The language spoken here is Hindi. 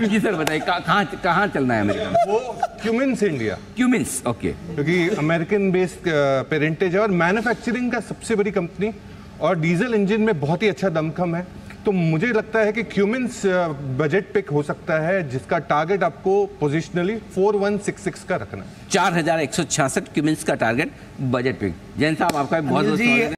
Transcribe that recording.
जी सर बताइए कहाँ कहाँ चलना है अमेरिका वो क्यूमिन्स इंडिया। Cummins okay. क्योंकि अमेरिकन बेस्ड पेरेंटेज है और मैन्युफैक्चरिंग का सबसे बड़ी कंपनी और डीजल इंजन में बहुत ही अच्छा दमखम है। तो मुझे लगता है कि क्यूमिन्स बजट पिक हो सकता है जिसका टारगेट आपको पोजिशनली 4166 का रखना चार हज़ार एक सौ छियासठ क्यूमिन्स का टारगेट बजट पिक जैन साहब आपका बहुत अनिल जी